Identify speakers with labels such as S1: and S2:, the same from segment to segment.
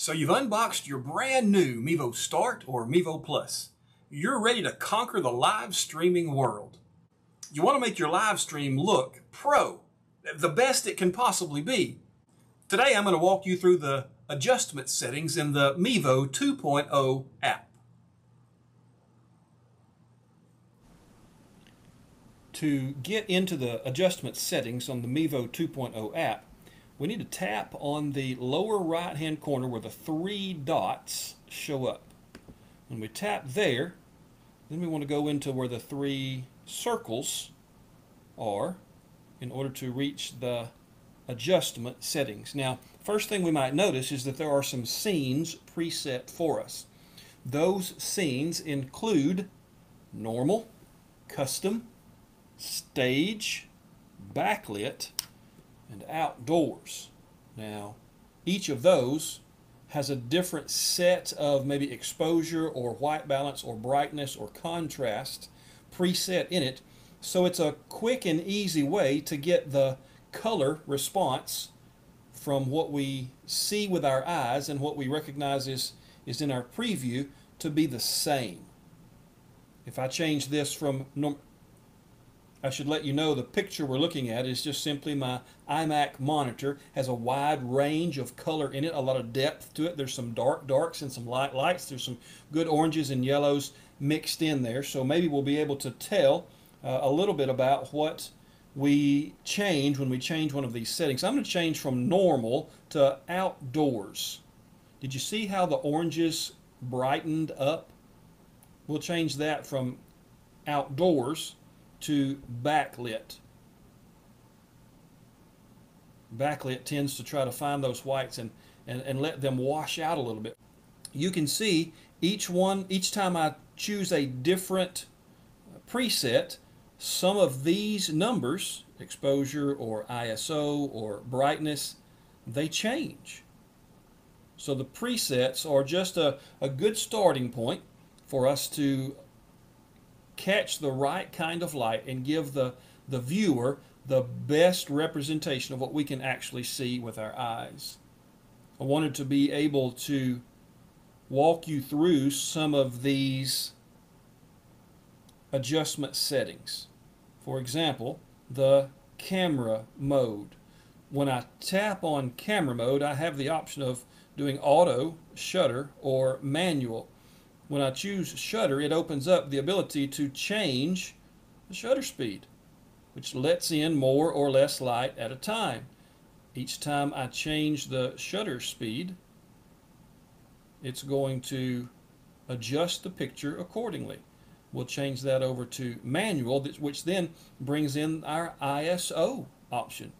S1: So you've unboxed your brand new Mevo Start or Mevo Plus. You're ready to conquer the live streaming world. You want to make your live stream look pro, the best it can possibly be. Today I'm going to walk you through the adjustment settings in the Mevo 2.0 app. To get into the adjustment settings on the Mevo 2.0 app, we need to tap on the lower right hand corner where the three dots show up. When we tap there, then we want to go into where the three circles are in order to reach the adjustment settings. Now, first thing we might notice is that there are some scenes preset for us. Those scenes include normal, custom, stage, backlit, and outdoors. Now, each of those has a different set of maybe exposure or white balance or brightness or contrast preset in it. So it's a quick and easy way to get the color response from what we see with our eyes and what we recognize is, is in our preview to be the same. If I change this from I should let you know the picture we're looking at is just simply my iMac monitor. has a wide range of color in it, a lot of depth to it. There's some dark darks and some light lights. There's some good oranges and yellows mixed in there. So maybe we'll be able to tell uh, a little bit about what we change when we change one of these settings. I'm going to change from normal to outdoors. Did you see how the oranges brightened up? We'll change that from outdoors to backlit. Backlit tends to try to find those whites and, and, and let them wash out a little bit. You can see each one, each time I choose a different preset, some of these numbers, exposure or ISO or brightness, they change. So the presets are just a, a good starting point for us to catch the right kind of light and give the, the viewer the best representation of what we can actually see with our eyes. I wanted to be able to walk you through some of these adjustment settings. For example, the camera mode. When I tap on camera mode, I have the option of doing auto, shutter, or manual. When I choose shutter, it opens up the ability to change the shutter speed, which lets in more or less light at a time. Each time I change the shutter speed, it's going to adjust the picture accordingly. We'll change that over to manual, which then brings in our ISO option.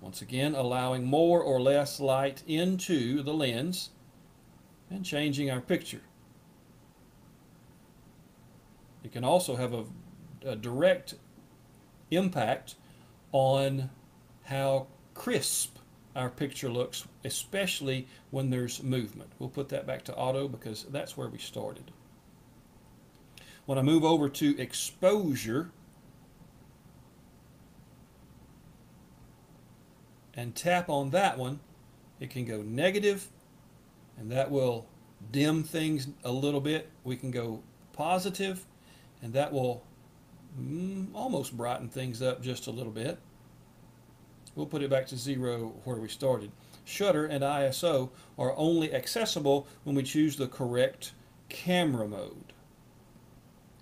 S1: Once again, allowing more or less light into the lens and changing our picture. It can also have a, a direct impact on how crisp our picture looks, especially when there's movement. We'll put that back to auto because that's where we started. When I move over to exposure and tap on that one, it can go negative and that will dim things a little bit. We can go positive, and that will mm, almost brighten things up just a little bit. We'll put it back to zero where we started. Shutter and ISO are only accessible when we choose the correct camera mode.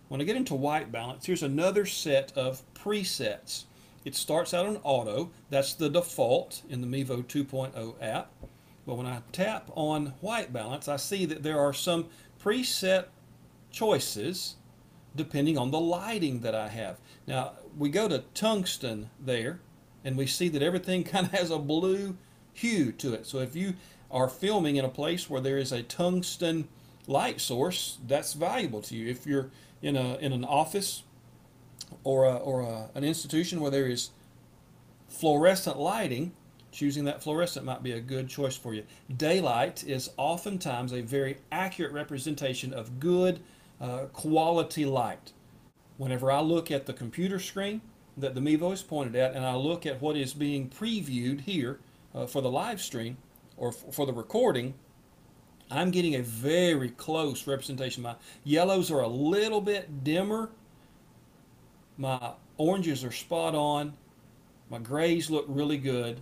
S1: When I get into white balance, here's another set of presets. It starts out on auto. That's the default in the Mevo 2.0 app. But when I tap on white balance, I see that there are some preset choices depending on the lighting that I have. Now, we go to tungsten there, and we see that everything kind of has a blue hue to it. So if you are filming in a place where there is a tungsten light source, that's valuable to you. If you're in, a, in an office or, a, or a, an institution where there is fluorescent lighting, choosing that fluorescent might be a good choice for you. Daylight is oftentimes a very accurate representation of good uh, quality light. Whenever I look at the computer screen that the Mevo is pointed at and I look at what is being previewed here uh, for the live stream or for the recording, I'm getting a very close representation. My yellows are a little bit dimmer. My oranges are spot on. My grays look really good.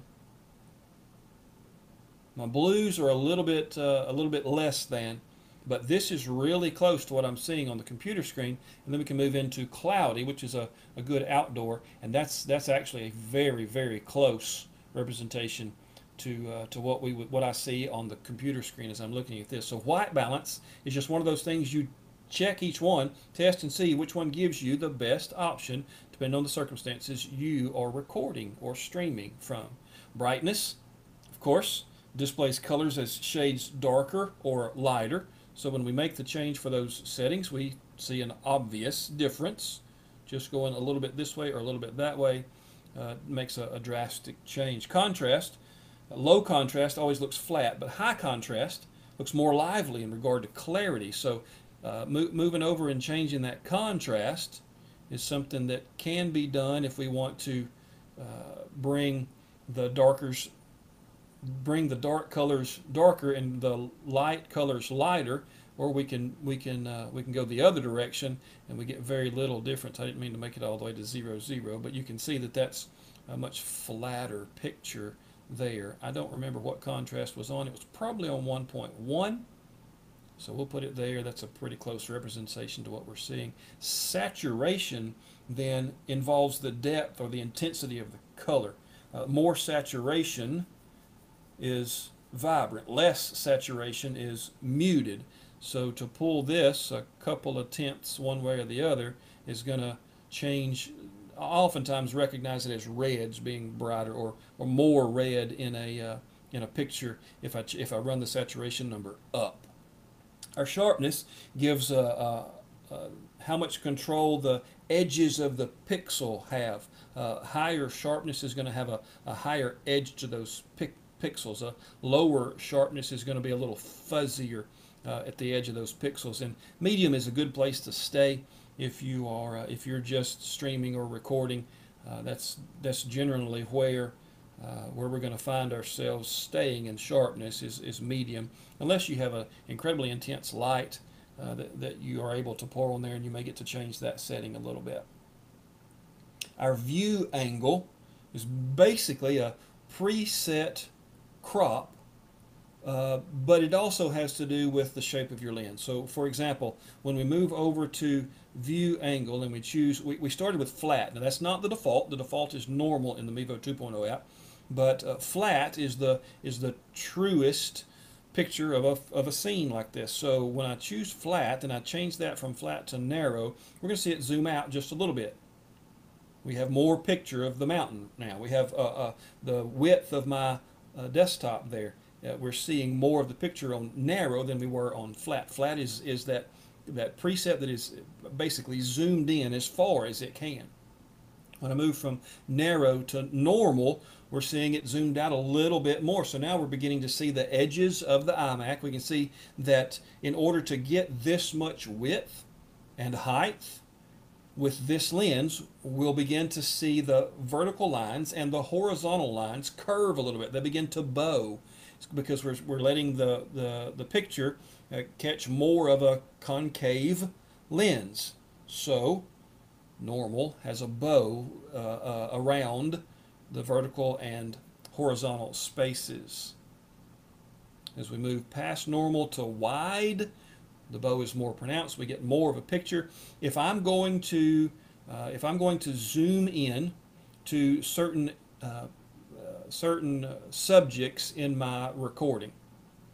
S1: My blues are a little bit uh, a little bit less than, but this is really close to what I'm seeing on the computer screen. And then we can move into cloudy, which is a, a good outdoor, and that's that's actually a very very close representation to uh, to what we what I see on the computer screen as I'm looking at this. So white balance is just one of those things you check each one, test and see which one gives you the best option depending on the circumstances you are recording or streaming from. Brightness, of course, displays colors as shades darker or lighter. So when we make the change for those settings, we see an obvious difference. Just going a little bit this way or a little bit that way uh, makes a, a, drastic change. Contrast, low contrast always looks flat, but high contrast looks more lively in regard to clarity. So uh, mo moving over and changing that contrast is something that can be done if we want to uh, bring the darkers bring the dark colors darker and the light colors lighter or we can we can uh, we can go the other direction and we get very little difference. I didn't mean to make it all the way to zero zero but you can see that that's a much flatter picture there. I don't remember what contrast was on. It was probably on 1.1 so we'll put it there. That's a pretty close representation to what we're seeing. Saturation then involves the depth or the intensity of the color. Uh, more saturation is vibrant. Less saturation is muted. So to pull this a couple of tenths one way or the other is going to change. Oftentimes recognize it as reds being brighter or, or more red in a uh, in a picture if I if I run the saturation number up. Our sharpness gives uh, uh, uh how much control the edges of the pixel have. Uh, higher sharpness is going to have a, a higher edge to those pixels pixels. A lower sharpness is going to be a little fuzzier uh, at the edge of those pixels. And medium is a good place to stay if you are uh, if you're just streaming or recording. Uh, that's that's generally where uh, where we're going to find ourselves staying in sharpness is, is medium, unless you have an incredibly intense light uh, that, that you are able to pour on there, and you may get to change that setting a little bit. Our view angle is basically a preset crop, uh, but it also has to do with the shape of your lens. So for example, when we move over to view angle and we choose, we, we started with flat. Now that's not the default. The default is normal in the Mevo 2.0 app, but uh, flat is the, is the truest picture of a, of a scene like this. So when I choose flat and I change that from flat to narrow, we're going to see it zoom out just a little bit. We have more picture of the mountain now. We have uh, uh, the width of my uh, desktop there. Uh, we're seeing more of the picture on narrow than we were on flat. Flat is, is that, that preset that is basically zoomed in as far as it can. When I move from narrow to normal, we're seeing it zoomed out a little bit more. So now we're beginning to see the edges of the iMac. We can see that in order to get this much width and height, with this lens, we'll begin to see the vertical lines and the horizontal lines curve a little bit. They begin to bow it's because we're, we're letting the, the, the picture uh, catch more of a concave lens. So, normal has a bow uh, uh, around the vertical and horizontal spaces. As we move past normal to wide, the bow is more pronounced. We get more of a picture. If I'm going to, uh, if I'm going to zoom in to certain uh, uh, certain subjects in my recording,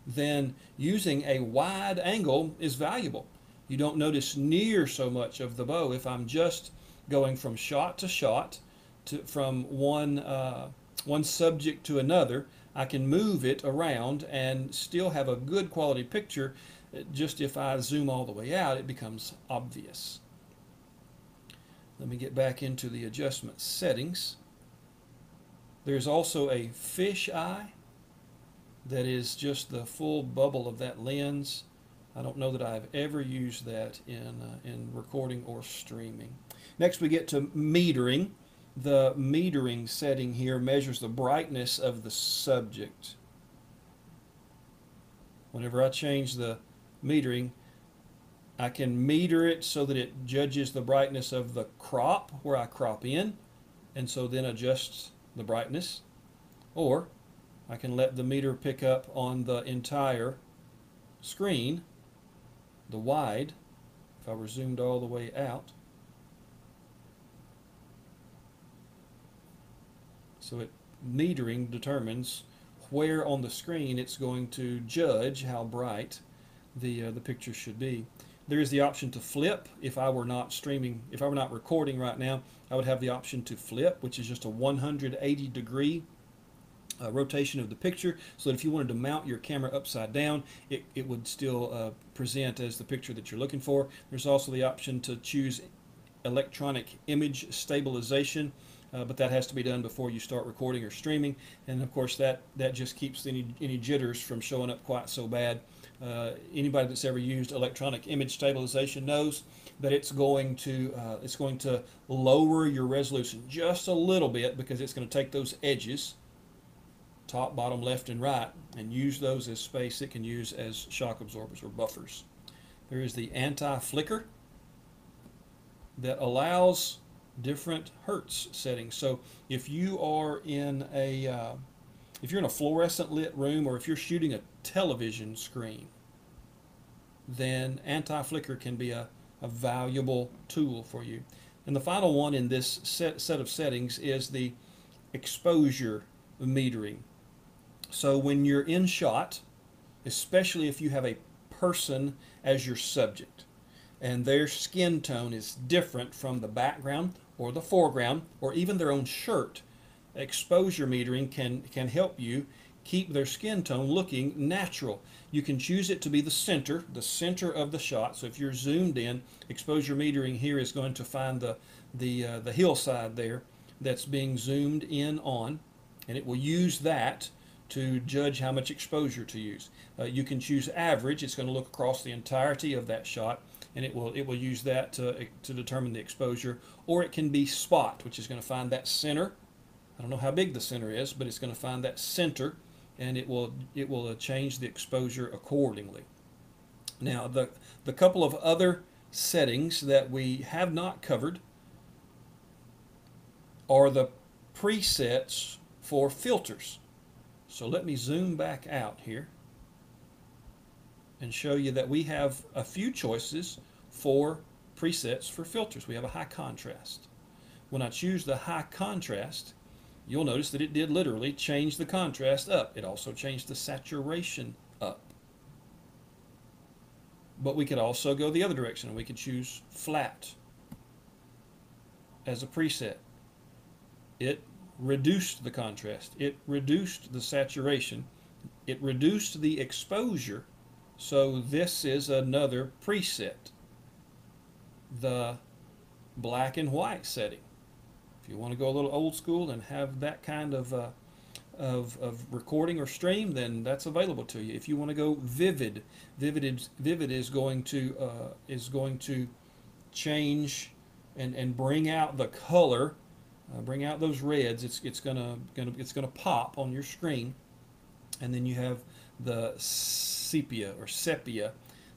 S1: then using a wide angle is valuable. You don't notice near so much of the bow if I'm just going from shot to shot, to, from one uh, one subject to another. I can move it around and still have a good quality picture just if I zoom all the way out, it becomes obvious. Let me get back into the adjustment settings. There's also a fish eye that is just the full bubble of that lens. I don't know that I've ever used that in, uh, in recording or streaming. Next we get to metering. The metering setting here measures the brightness of the subject. whenever I change the metering, I can meter it so that it judges the brightness of the crop where I crop in, and so then adjusts the brightness. Or I can let the meter pick up on the entire screen, the wide, if I were zoomed all the way out. So it metering determines where on the screen it's going to judge how bright the uh, the picture should be. There is the option to flip. If I were not streaming, if I were not recording right now, I would have the option to flip, which is just a 180 degree uh, rotation of the picture so that if you wanted to mount your camera upside down it, it would still uh, present as the picture that you're looking for. There's also the option to choose electronic image stabilization uh, but that has to be done before you start recording or streaming and of course that that just keeps any any jitters from showing up quite so bad uh, anybody that's ever used electronic image stabilization knows that it's going to uh, it's going to lower your resolution just a little bit because it's going to take those edges top bottom left and right and use those as space it can use as shock absorbers or buffers there is the anti-flicker that allows different hertz settings. So if you are in a uh, if you're in a fluorescent lit room or if you're shooting a television screen, then anti-flicker can be a, a valuable tool for you. And the final one in this set, set of settings is the exposure metering. So when you're in shot, especially if you have a person as your subject, and their skin tone is different from the background or the foreground or even their own shirt, exposure metering can, can help you keep their skin tone looking natural. You can choose it to be the center, the center of the shot. So if you're zoomed in, exposure metering here is going to find the, the, uh, the hillside there that's being zoomed in on, and it will use that to judge how much exposure to use. Uh, you can choose average. It's going to look across the entirety of that shot and it will it will use that to, to determine the exposure or it can be spot which is going to find that center I don't know how big the center is but it's going to find that center and it will it will uh, change the exposure accordingly now the the couple of other settings that we have not covered are the presets for filters so let me zoom back out here and show you that we have a few choices for presets for filters. We have a high contrast. When I choose the high contrast, you'll notice that it did literally change the contrast up. It also changed the saturation up. But we could also go the other direction we could choose flat as a preset. It reduced the contrast. It reduced the saturation. It reduced the exposure so this is another preset, the black and white setting. If you want to go a little old school and have that kind of, uh, of, of recording or stream, then that's available to you. If you want to go vivid, vivid is, vivid is going to uh, is going to change and, and bring out the color, uh, bring out those reds. It's it's gonna gonna it's gonna pop on your screen, and then you have the sepia or sepia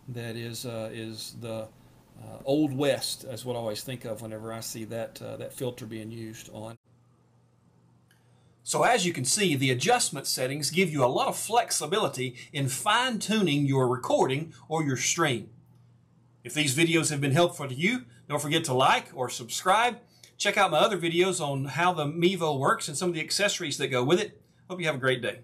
S1: that is uh, is the uh, old west as what I always think of whenever I see that uh, that filter being used on. So as you can see, the adjustment settings give you a lot of flexibility in fine-tuning your recording or your stream. If these videos have been helpful to you, don't forget to like or subscribe. Check out my other videos on how the Mevo works and some of the accessories that go with it. Hope you have a great day.